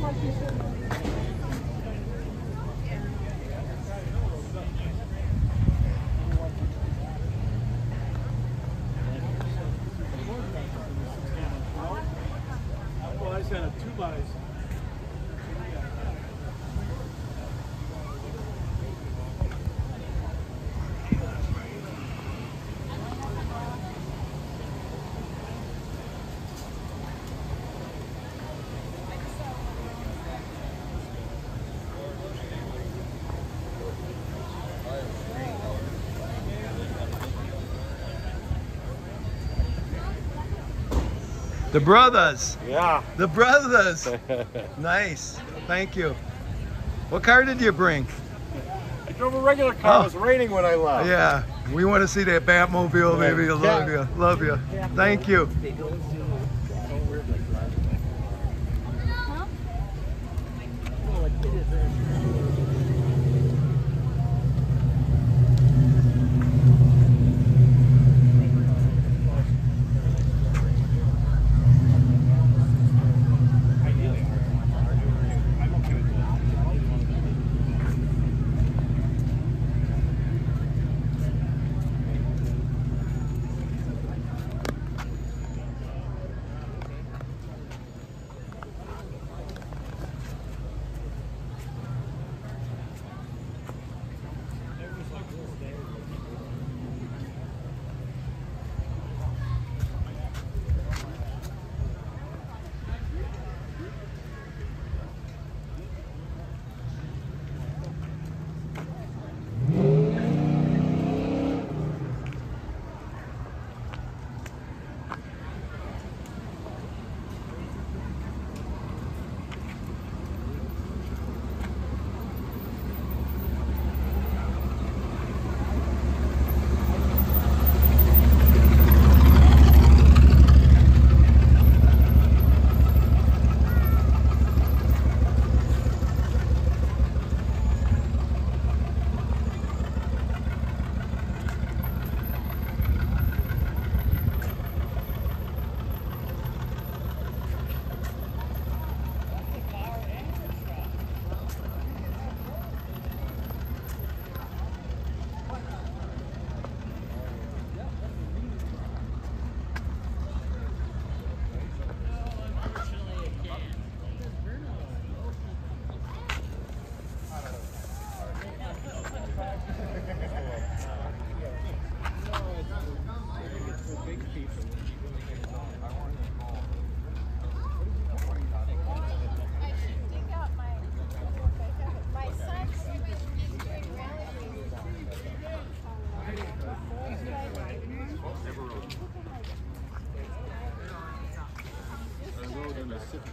Well, I said a two buys. The brothers. Yeah. The brothers. nice. Thank you. What car did you bring? I drove a regular car. Oh. It was oh. raining when I left. Yeah, we want to see that Batmobile, Yeah. baby. Love Yeah. you. Love you. Thank you. Both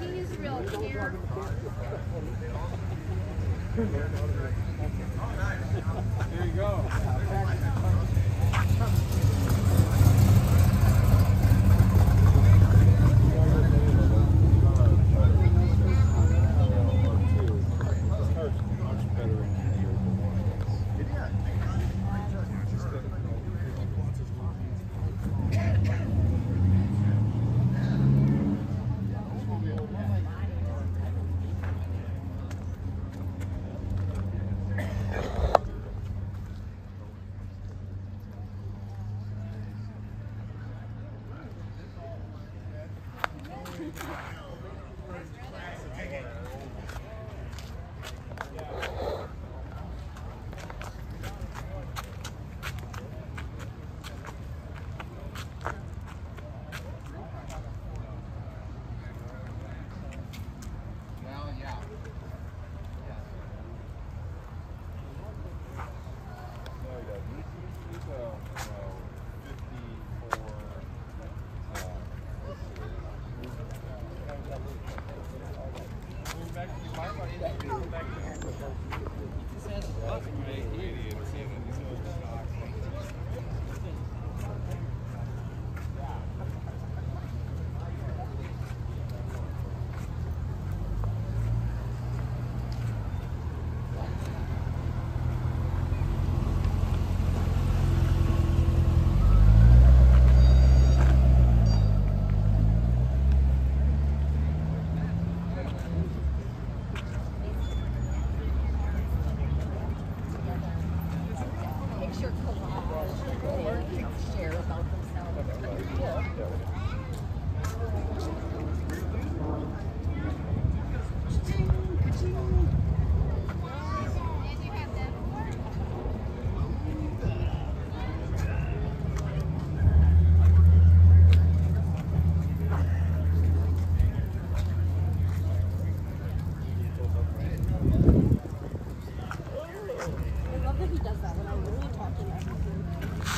He is real camera. There you go. Idiots. picture collage or you know, share about themselves.